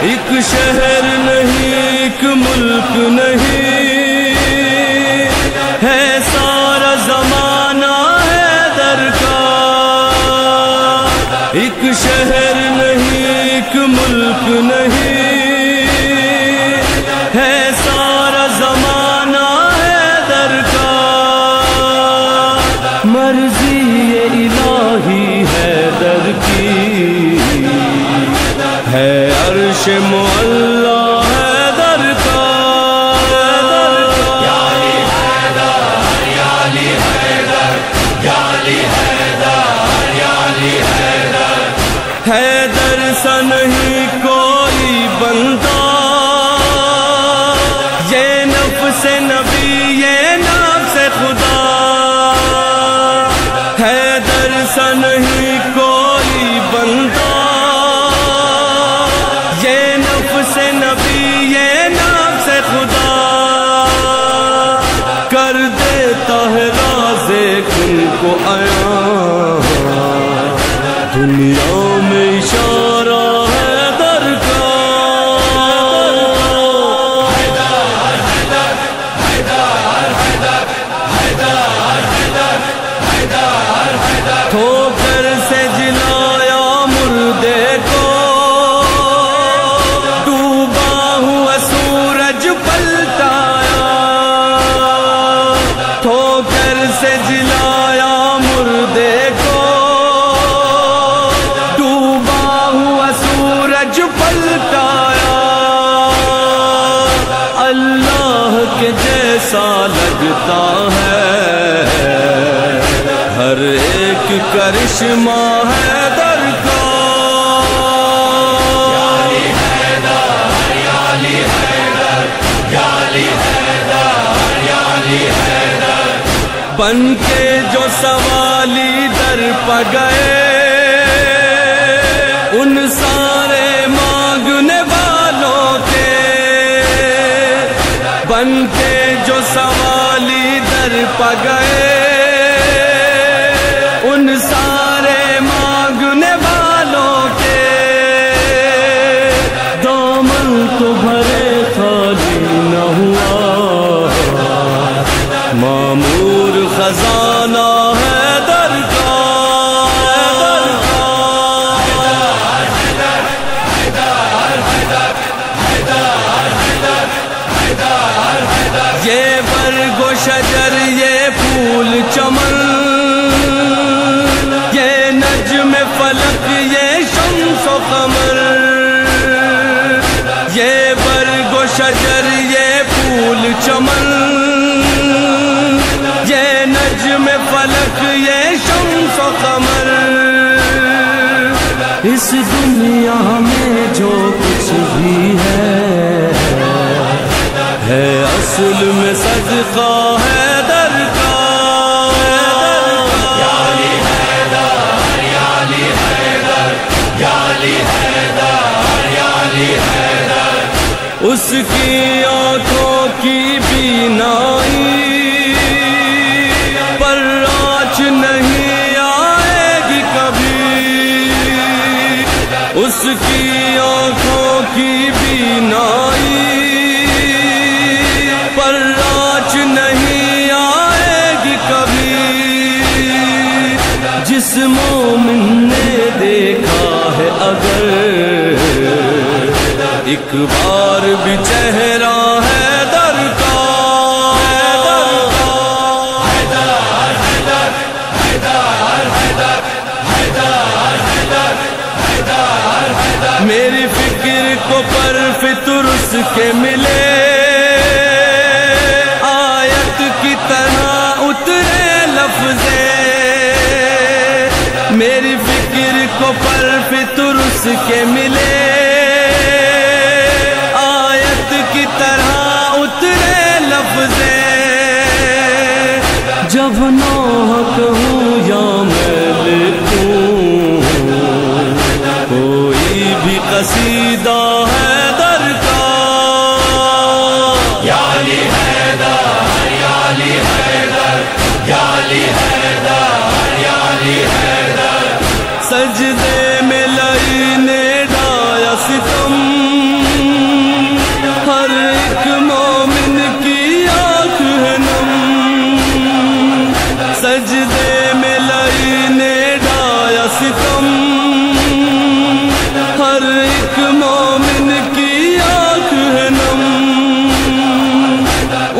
ایک شہر نہیں ایک ملک نہیں۔ ہے سارا زمانہ ہے در کا ایک شہر مرضی الہی ہے در کی ہے عرش معلّہ دیتا ہے راز کن کو آیا لگتا ہے۔ ہر ایک کرشمہ ہے در کا بن کے جو سوالی در پگئے ان سارے پگئے قمر یہ برگ و شجر، یہ پھول چمن۔ یہ نجم فلک، یہ شمس و قمر۔ اس دنیا میں جو کچھ بھی ہے ہے اصل میں صدقہ، ہے اس کی آنکھوں کی بینائی پر آج نہیں آئے گی کبھی۔ اس کی آنکھوں کی بینائی ایک بار بھی چہرہ ہے در کا۔ میری فکر کو پر فطر اس کے ملے۔ آیت کی طرح اترے لفظ میری فکر کو پر فطر اس کے ملے۔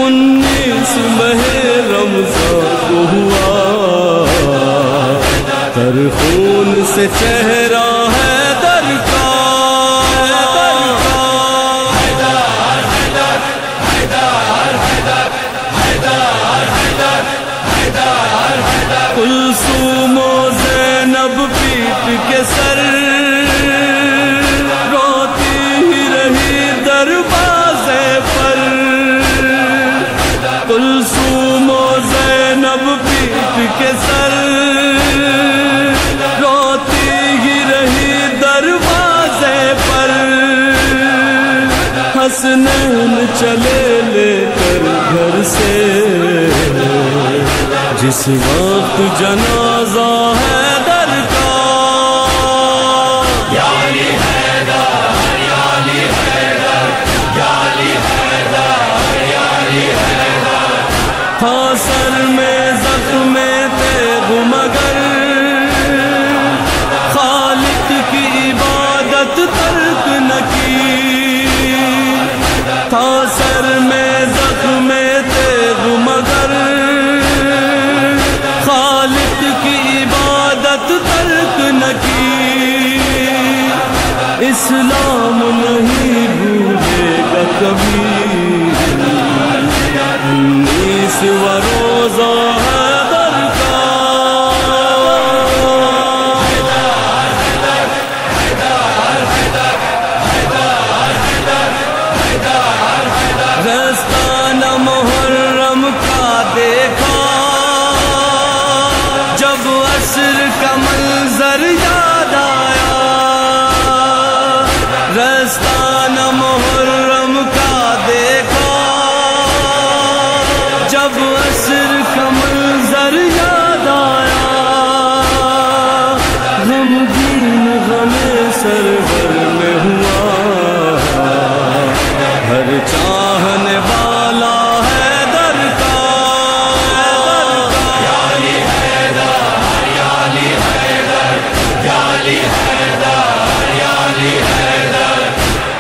انیس مہ رمضان کو ہوا۔ تر خون سے چہرہ ہے کلسوم و زینب پیٹ کے سر روتی ہی رہی دروازے پر۔ حسنین چلے لے کر گھر سے۔ جس وقت جنازہ ہے میں، زخم تیغ مگر۔ خالق کی عبادت ترک نہ کی۔ تھا سر میں، زخم تیغ مگر۔ خالق کی عبادت ترک نہ کی۔ اسلام نہیں بھولے گا کبھی۔ جب عصر کا منظر یاد آیا، رستان محرم کا دیکھا۔ جب عصر کا منظر یاد آیا، غمگین غم سر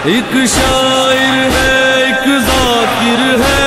ایک شاعر ہے ایک ذاکر ہے۔